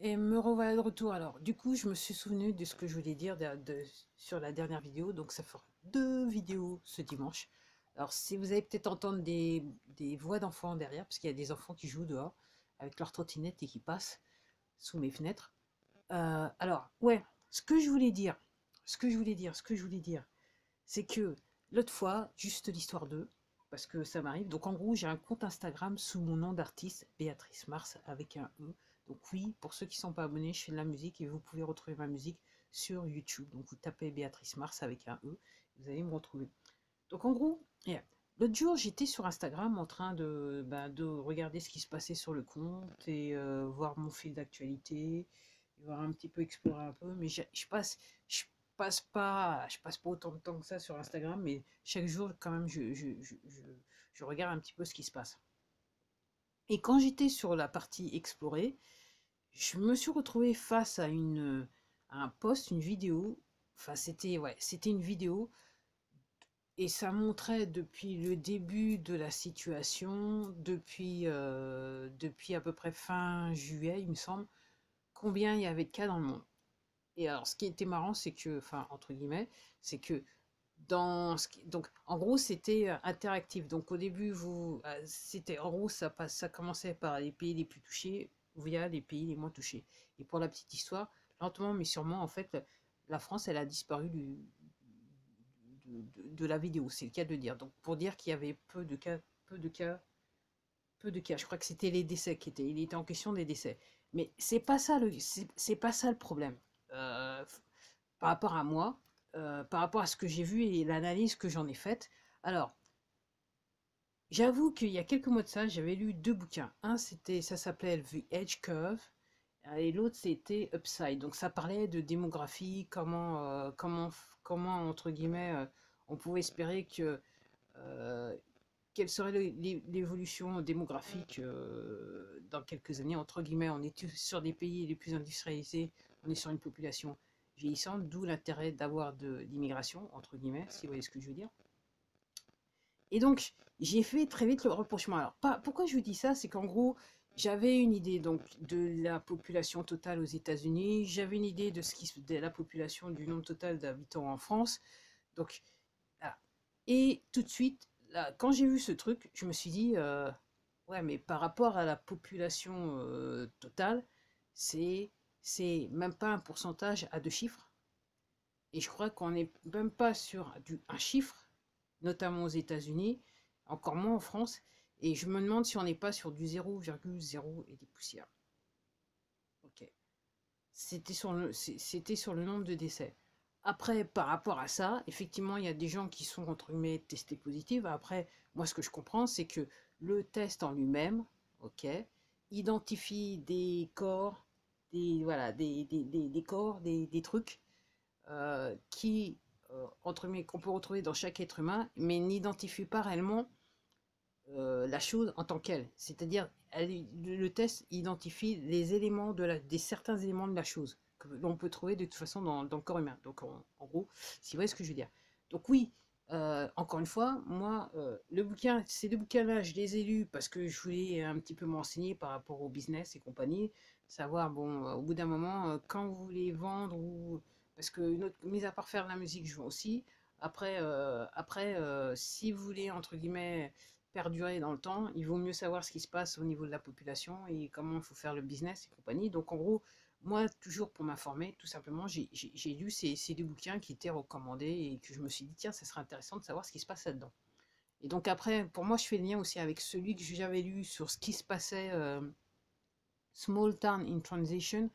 Et me revoilà de retour. Alors, du coup, je me suis souvenu de ce que je voulais dire sur la dernière vidéo. Donc, ça fera deux vidéos ce dimanche. Alors, si vous allez peut-être entendre des, des voix d'enfants derrière, parce qu'il y a des enfants qui jouent dehors avec leur trottinette et qui passent sous mes fenêtres. Euh, alors, ouais, ce que je voulais dire, ce que je voulais dire, ce que je voulais dire, c'est que l'autre fois, juste l'histoire d'eux, parce que ça m'arrive. Donc, en gros, j'ai un compte Instagram sous mon nom d'artiste, Béatrice Mars, avec un E. Donc oui, pour ceux qui ne sont pas abonnés, je fais de la musique et vous pouvez retrouver ma musique sur YouTube. Donc vous tapez Béatrice Mars avec un E, vous allez me retrouver. Donc en gros, l'autre jour j'étais sur Instagram en train de, bah, de regarder ce qui se passait sur le compte et euh, voir mon fil d'actualité, voir un petit peu explorer un peu. Mais je, passe, pas, je passe pas autant de temps que ça sur Instagram, mais chaque jour quand même je regarde un petit peu ce qui se passe. Et quand j'étais sur la partie explorer, je me suis retrouvé face à une à un post, une vidéo. Enfin, c'était ouais, c'était une vidéo et ça montrait depuis le début de la situation, depuis euh, depuis à peu près fin juillet, il me semble, combien il y avait de cas dans le monde. Et alors, ce qui était marrant, c'est que, enfin, entre guillemets, c'est que donc en gros c'était euh, interactif. Donc au début vous euh, c'était en gros ça passe ça commençait par les pays les plus touchés via les pays les moins touchés. Et pour la petite histoire lentement mais sûrement en fait la France elle a disparu du, de, la vidéo. C'est le cas de dire. Donc pour dire qu'il y avait peu de cas peu de cas peu de cas. Je crois que c'était les décès qui étaient il était en question des décès. Mais c'est pas ça le c'est pas ça le problème Euh, par rapport à moi euh, par rapport à ce que j'ai vu et l'analyse que j'en ai faite. Alors, j'avoue qu'il y a quelques mois de ça, j'avais lu deux bouquins. Un, c'était, ça s'appelait The Edge Curve, et l'autre, c'était Upside. Donc, ça parlait de démographie, comment, euh, comment, comment entre guillemets, euh, on pouvait espérer que quelle serait l'évolution démographique dans quelques années. Entre guillemets, on est sur des pays les plus industrialisés, on est sur une population vieillissante, d'où l'intérêt d'avoir de l'immigration, entre guillemets, si vous voyez ce que je veux dire. Et donc, j'ai fait très vite le rapprochement. Alors, pas, pourquoi je vous dis ça? C'est qu'en gros, j'avais une idée donc de la population totale aux États-Unis, j'avais une idée de ce qui de la population du nombre total d'habitants en France. Donc. Et tout de suite, là, quand j'ai vu ce truc, je me suis dit, euh, ouais, mais par rapport à la population euh, totale, c'est c'est même pas un pourcentage à deux chiffres. Et je crois qu'on n'est même pas sur du, un chiffre, notamment aux États-Unis, encore moins en France. Et je me demande si on n'est pas sur du 0,0 et des poussières. Ok. C'était sur le, sur le nombre de décès. Après, par rapport à ça, effectivement, il y a des gens qui sont, entre guillemets, testés positifs. Après, moi, ce que je comprends, c'est que le test en lui-même, ok, identifie des corps, des, voilà, des, des, des, des corps, des, des trucs euh, qui, euh, entre qu'on peut retrouver dans chaque être humain, mais n'identifie pas réellement euh, la chose en tant qu'elle. C'est-à-dire, le test identifie les éléments de la, des certains éléments de la chose que l'on peut trouver de toute façon dans, dans le corps humain. Donc, en gros, si vous voyez ce que je veux dire. Donc oui, euh, encore une fois, moi, euh, le bouquin, ces deux bouquins-là, je les ai lus parce que je voulais un petit peu m'enseigner par rapport au business et compagnie, savoir, bon, euh, au bout d'un moment, quand vous voulez vendre ou... Parce que, une mis à part faire de la musique, je joue aussi. Après, après si vous voulez, entre guillemets, perdurer dans le temps, il vaut mieux savoir ce qui se passe au niveau de la population et comment il faut faire le business et compagnie. Donc, en gros, moi, toujours pour m'informer, tout simplement, j'ai lu ces, ces deux bouquins qui étaient recommandés et que je me suis dit, tiens, ça serait intéressant de savoir ce qui se passe là-dedans. Et donc après, pour moi, je fais le lien aussi avec celui que j'avais lu sur ce qui se passait, euh, Small Town in Transition,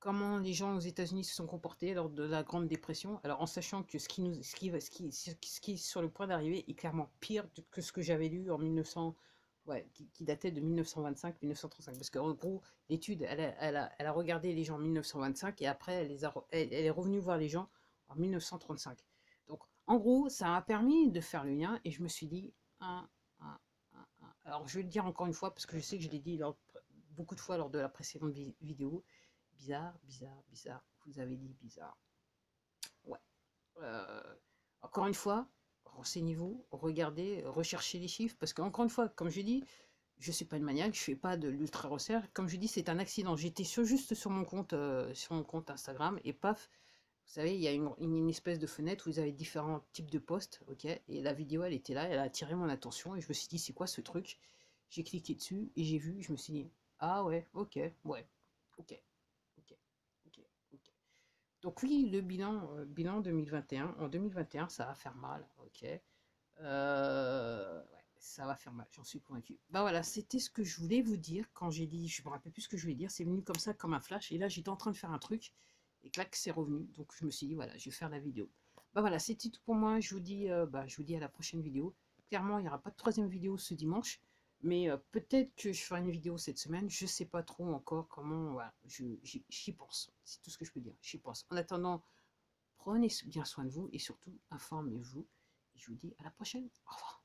comment les gens aux États-Unis se sont comportés lors de la Grande Dépression. Alors en sachant que ce qui, nous, ce qui, ce qui- ce qui est sur le point d'arriver est clairement pire que ce que j'avais lu en 1900, ouais, qui, datait de 1925-1935. Parce qu'en gros, l'étude, elle, a- elle, a, elle a regardé les gens en 1925 et après, elle, les a, elle, est revenue voir les gens en 1935. Donc, en gros, ça m'a permis de faire le lien et je me suis dit, un, alors je vais le dire encore une fois parce que je sais que je l'ai dit beaucoup de fois lors de la précédente vi- vidéo. Bizarre, bizarre, bizarre. Vous avez dit bizarre. Ouais. Euh, encore une fois, renseignez-vous, regardez, recherchez les chiffres parce qu'encore une fois, comme je dis, je suis pas une maniaque, je fais pas de l'ultra resserre. Comme je dis, c'est un accident. J'étais juste sur mon compte, euh, sur mon compte Instagram et paf, vous savez, il y a une, espèce de fenêtre où vous avez différents types de posts, ok Et la vidéo, elle était là, elle a attiré mon attention et je me suis dit, c'est quoi ce truc? J'ai cliqué dessus et j'ai vu, je me suis dit, ah ouais, ok, ouais, ok. Donc oui, le bilan, euh, bilan 2021, en 2021, ça va faire mal, ok euh, ça va faire mal, j'en suis convaincue. Bah voilà, c'était ce que je voulais vous dire quand j'ai dit, je me rappelle plus ce que je voulais dire, c'est venu comme ça, comme un flash, et là j'étais en train de faire un truc, et clac, c'est revenu, donc je me suis dit, voilà, je vais faire la vidéo. Bah voilà, c'était tout pour moi, je vous dis, euh, bah, je vous dis à la prochaine vidéo. Clairement, il n'y aura pas de troisième vidéo ce dimanche, mais peut-être que je ferai une vidéo cette semaine, je sais pas trop encore comment, voilà, j'y pense, c'est tout ce que je peux dire, j'y pense. En attendant, prenez bien soin de vous, et surtout, informez-vous, je vous dis à la prochaine, au revoir.